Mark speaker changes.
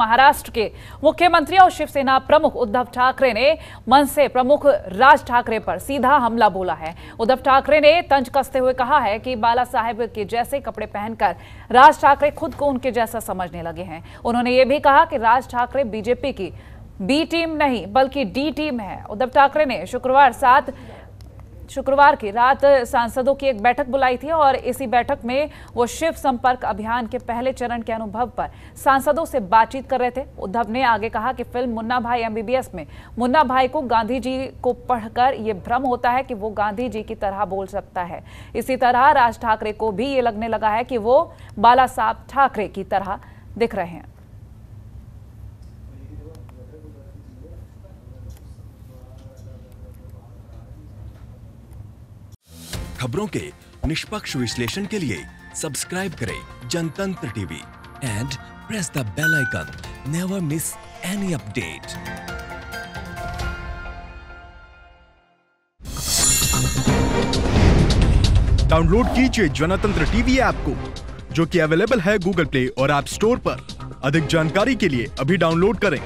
Speaker 1: महाराष्ट्र के मुख्यमंत्री और शिवसेना प्रमुख उद्धव ठाकरे ने मनसे प्रमुख राज ठाकरे पर सीधा हमला बोला है। उद्धव ठाकरे ने तंज कसते हुए कहा है कि बाला साहेब के जैसे कपड़े पहनकर राज ठाकरे खुद को उनके जैसा समझने लगे हैं। उन्होंने ये भी कहा कि राज ठाकरे बीजेपी की बी टीम नहीं, बल्कि डी टीम है। उद्धव ठाकरे ने शुक्रवार सात शुक्रवार की रात सांसदों की एक बैठक बुलाई थी और इसी बैठक में वो शिव संपर्क अभियान के पहले चरण के अनुभव पर सांसदों से बातचीत कर रहे थे। उद्धव ने आगे कहा कि फ़िल्म मुन्ना भाई एमबीबीएस में, मुन्ना भाई को गांधी जी को पढ़कर ये भ्रम होता है कि वो गांधी जी की तरह बोल सकता है। इसी तरह राज ठाकरे को भी ये लगने लगा है कि वो बाला साहब ठाकरे की तरह दिख रहे हैं।
Speaker 2: खबरों के निष्पक्ष विश्लेषण के लिए सब्सक्राइब करें Jantantra TV and press the bell icon never miss any update
Speaker 3: download कीजिए जनतंत्र टीवी ऐप को, जो कि अवेलेबल है गूगल प्ले और ऐप स्टोर पर। अधिक जानकारी के लिए अभी डाउनलोड करें।